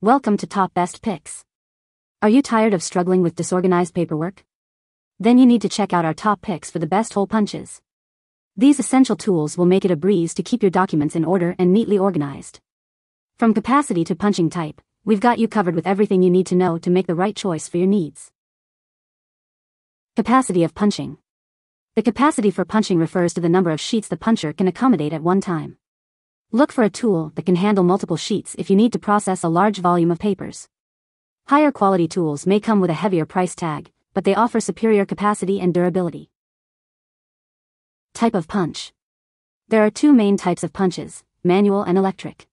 Welcome to Top Best Picks. Are you tired of struggling with disorganized paperwork? Then you need to check out our top picks for the best hole punches. These essential tools will make it a breeze to keep your documents in order and neatly organized. From capacity to punching type, we've got you covered with everything you need to know to make the right choice for your needs. Capacity of punching. The capacity for punching refers to the number of sheets the puncher can accommodate at one time. Look for a tool that can handle multiple sheets if you need to process a large volume of papers. Higher quality tools may come with a heavier price tag, but they offer superior capacity and durability. Type of punch. There are two main types of punches, manual and electric.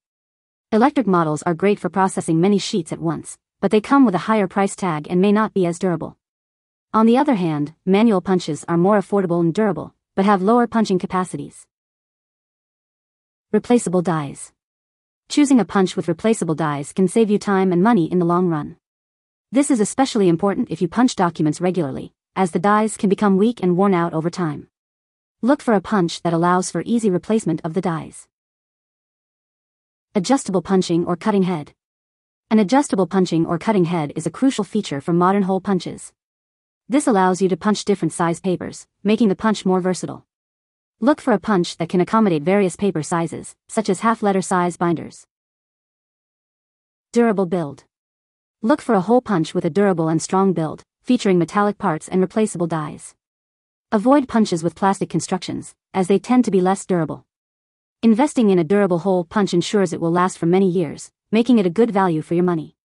Electric models are great for processing many sheets at once, but they come with a higher price tag and may not be as durable. On the other hand, manual punches are more affordable and durable, but have lower punching capacities. Replaceable dies. Choosing a punch with replaceable dies can save you time and money in the long run. This is especially important if you punch documents regularly, as the dies can become weak and worn out over time. Look for a punch that allows for easy replacement of the dies. Adjustable punching or cutting head. An adjustable punching or cutting head is a crucial feature for modern hole punches. This allows you to punch different size papers, making the punch more versatile. Look for a punch that can accommodate various paper sizes, such as half-letter size binders. Durable build. Look for a hole punch with a durable and strong build, featuring metallic parts and replaceable dies. Avoid punches with plastic constructions, as they tend to be less durable. Investing in a durable hole punch ensures it will last for many years, making it a good value for your money.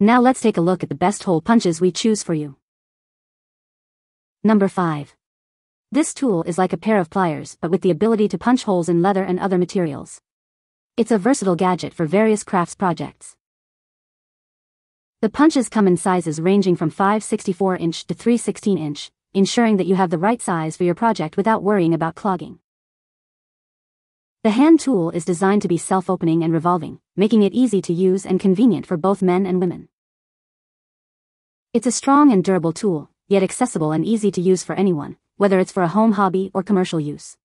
Now let's take a look at the best hole punches we choose for you. Number 5. This tool is like a pair of pliers but with the ability to punch holes in leather and other materials. It's a versatile gadget for various crafts projects. The punches come in sizes ranging from 564 inch to 316 inch, ensuring that you have the right size for your project without worrying about clogging. The hand tool is designed to be self-opening and revolving, making it easy to use and convenient for both men and women. It's a strong and durable tool, yet accessible and easy to use for anyone, whether it's for a home hobby or commercial use.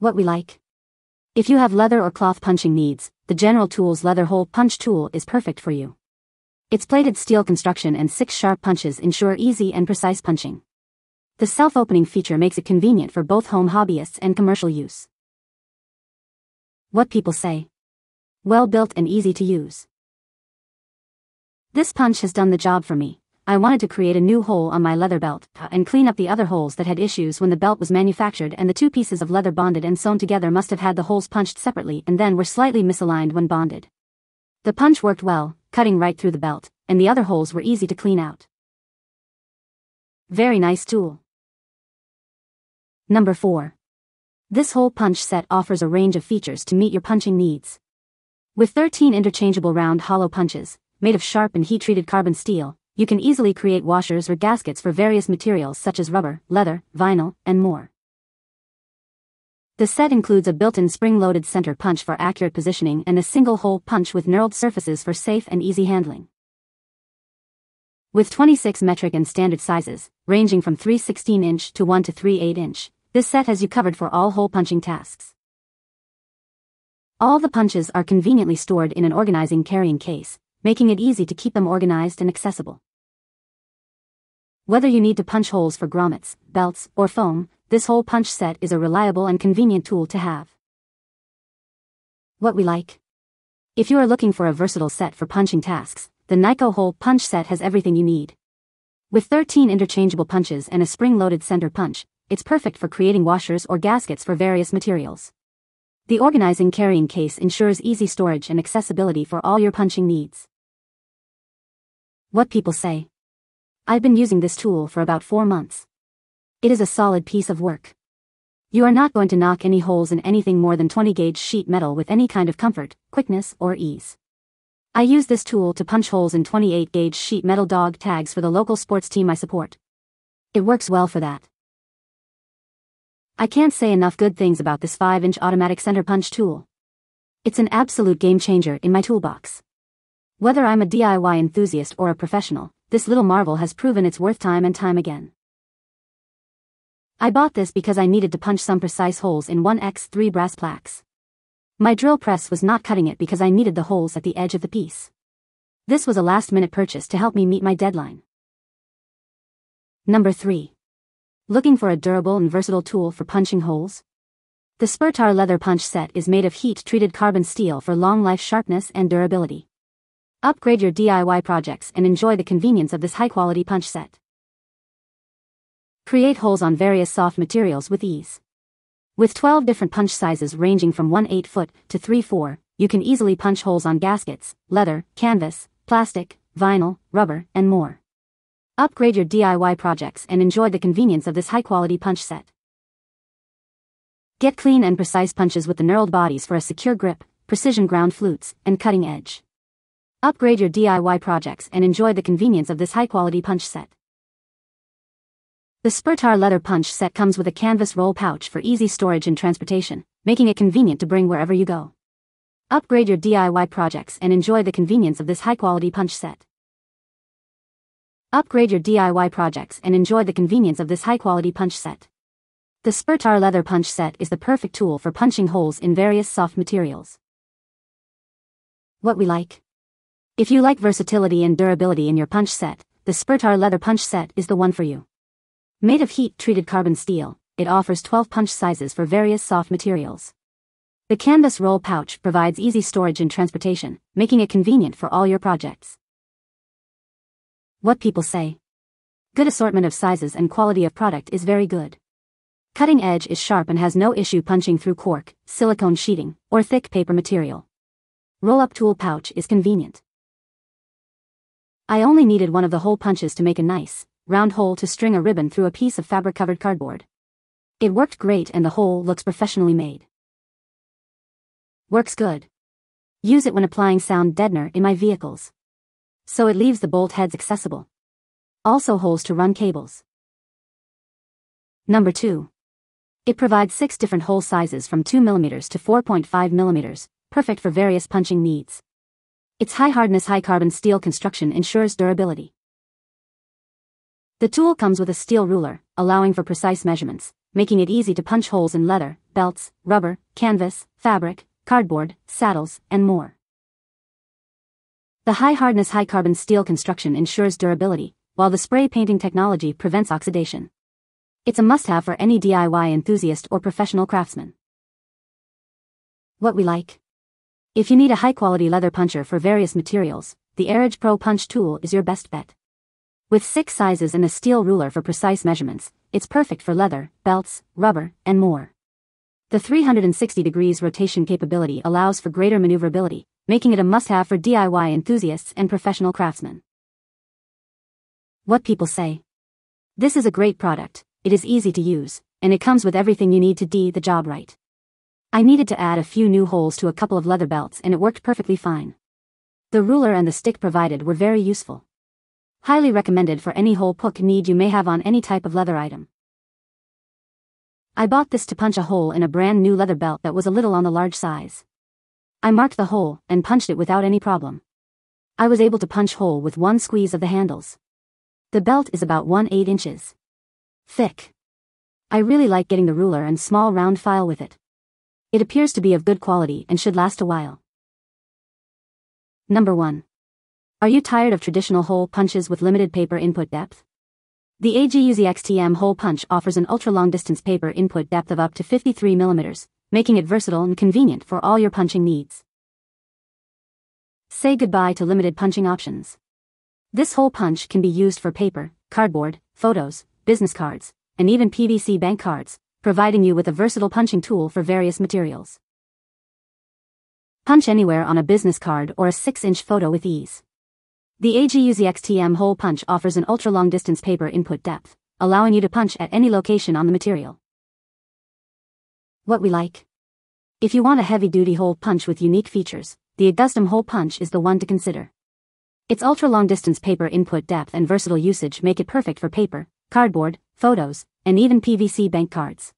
What we like. If you have leather or cloth punching needs, the General Tools Leather Hole Punch Tool is perfect for you. Its plated steel construction and six sharp punches ensure easy and precise punching. The self-opening feature makes it convenient for both home hobbyists and commercial use. What people say. Well built and easy to use. This punch has done the job for me. I wanted to create a new hole on my leather belt, uh, and clean up the other holes that had issues when the belt was manufactured and the two pieces of leather bonded and sewn together must have had the holes punched separately and then were slightly misaligned when bonded. The punch worked well, cutting right through the belt, and the other holes were easy to clean out. Very nice tool. Number 4. This hole punch set offers a range of features to meet your punching needs. With 13 interchangeable round hollow punches, made of sharp and heat-treated carbon steel, you can easily create washers or gaskets for various materials such as rubber, leather, vinyl, and more. The set includes a built-in spring-loaded center punch for accurate positioning and a single-hole punch with knurled surfaces for safe and easy handling. With 26 metric and standard sizes, ranging from 3 16-inch to 1 to 3 8-inch, this set has you covered for all hole punching tasks. All the punches are conveniently stored in an organizing carrying case, making it easy to keep them organized and accessible. Whether you need to punch holes for grommets, belts, or foam, this hole punch set is a reliable and convenient tool to have. What we like. If you are looking for a versatile set for punching tasks, the Neiko Hole Punch Set has everything you need. With 13 interchangeable punches and a spring-loaded center punch, it's perfect for creating washers or gaskets for various materials. The organizing carrying case ensures easy storage and accessibility for all your punching needs. What people say. I've been using this tool for about four months. It is a solid piece of work. You are not going to knock any holes in anything more than 20 gauge sheet metal with any kind of comfort, quickness, or ease. I use this tool to punch holes in 28 gauge sheet metal dog tags for the local sports team I support. It works well for that. I can't say enough good things about this 5 inch automatic center punch tool. It's an absolute game changer in my toolbox. Whether I'm a DIY enthusiast or a professional, this little marvel has proven its worth time and time again. I bought this because I needed to punch some precise holes in 1x3 brass plaques. My drill press was not cutting it because I needed the holes at the edge of the piece. This was a last minute purchase to help me meet my deadline. Number 3. Looking for a durable and versatile tool for punching holes? The Spurtar leather punch set is made of heat-treated carbon steel for long life sharpness and durability. Upgrade your DIY projects and enjoy the convenience of this high-quality punch set. Create holes on various soft materials with ease. With 12 different punch sizes ranging from 1 8 foot to 3 4, you can easily punch holes on gaskets, leather, canvas, plastic, vinyl, rubber, and more. Upgrade your DIY projects and enjoy the convenience of this high-quality punch set. Get clean and precise punches with the knurled bodies for a secure grip, precision ground flutes, and cutting edge. Upgrade your DIY projects and enjoy the convenience of this high-quality punch set. The Spurtar leather punch set comes with a canvas roll pouch for easy storage and transportation, making it convenient to bring wherever you go. Upgrade your DIY projects and enjoy the convenience of this high-quality punch set. Upgrade your DIY projects and enjoy the convenience of this high-quality punch set. The Spurtar leather punch set is the perfect tool for punching holes in various soft materials. What we like. If you like versatility and durability in your punch set, the Spurtar leather punch set is the one for you. Made of heat-treated carbon steel, it offers 12 punch sizes for various soft materials. The canvas roll pouch provides easy storage and transportation, making it convenient for all your projects. What people say. Good assortment of sizes and quality of product is very good. Cutting edge is sharp and has no issue punching through cork, silicone sheeting, or thick paper material. Roll-up tool pouch is convenient. I only needed one of the hole punches to make a nice, round hole to string a ribbon through a piece of fabric-covered cardboard. It worked great and the hole looks professionally made. Works good. Use it when applying sound deadener in my vehicles. So it leaves the bolt heads accessible. Also holes to run cables. Number 2. It provides six different hole sizes from 2mm to 4.5mm, perfect for various punching needs. Its high-hardness high-carbon steel construction ensures durability. The tool comes with a steel ruler, allowing for precise measurements, making it easy to punch holes in leather, belts, rubber, canvas, fabric, cardboard, saddles, and more. The high-hardness high-carbon steel construction ensures durability, while the spray painting technology prevents oxidation. It's a must-have for any DIY enthusiast or professional craftsman. What we like. If you need a high-quality leather puncher for various materials, the AIRAJ Pro Punch tool is your best bet. With six sizes and a steel ruler for precise measurements, it's perfect for leather, belts, rubber, and more. The 360 degrees rotation capability allows for greater maneuverability, making it a must-have for DIY enthusiasts and professional craftsmen. What people say. This is a great product, it is easy to use, and it comes with everything you need to do the job right. I needed to add a few new holes to a couple of leather belts and it worked perfectly fine. The ruler and the stick provided were very useful. Highly recommended for any hole poke need you may have on any type of leather item. I bought this to punch a hole in a brand new leather belt that was a little on the large size. I marked the hole and punched it without any problem. I was able to punch hole with one squeeze of the handles. The belt is about 1 8 inches. Thick. I really like getting the ruler and small round file with it. It appears to be of good quality and should last a while. Number 1. Are you tired of traditional hole punches with limited paper input depth? The AGUZXTM hole punch offers an ultra-long distance paper input depth of up to 53 mm, making it versatile and convenient for all your punching needs. Say goodbye to limited punching options. This hole punch can be used for paper, cardboard, photos, business cards, and even PVC bank cards, providing you with a versatile punching tool for various materials. Punch anywhere on a business card or a 6-inch photo with ease. The AGUZXTM hole punch offers an ultra-long distance paper input depth, allowing you to punch at any location on the material. What we like. If you want a heavy-duty hole punch with unique features, the AGUZXTM hole punch is the one to consider. Its ultra-long distance paper input depth and versatile usage make it perfect for paper, cardboard, photos, and even PVC bank cards.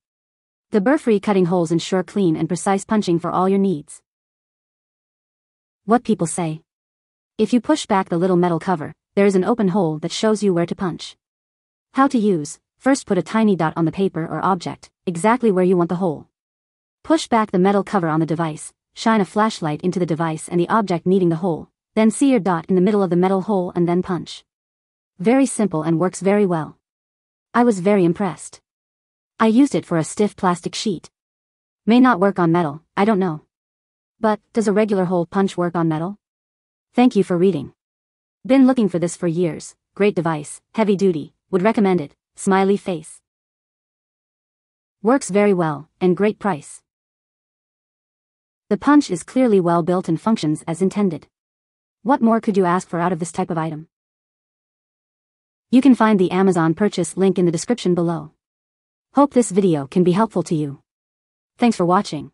The burr-free cutting holes ensure clean and precise punching for all your needs. What people say. If you push back the little metal cover, there is an open hole that shows you where to punch. How to use. First put a tiny dot on the paper or object, exactly where you want the hole. Push back the metal cover on the device, shine a flashlight into the device and the object needing the hole, then see your dot in the middle of the metal hole and then punch. Very simple and works very well. I was very impressed. I used it for a stiff plastic sheet. May not work on metal, I don't know. But, does a regular hole punch work on metal? Thank you for reading. Been looking for this for years, great device, heavy duty, would recommend it, smiley face. Works very well, and great price. The punch is clearly well built and functions as intended. What more could you ask for out of this type of item? You can find the Amazon purchase link in the description below. Hope this video can be helpful to you. Thanks for watching.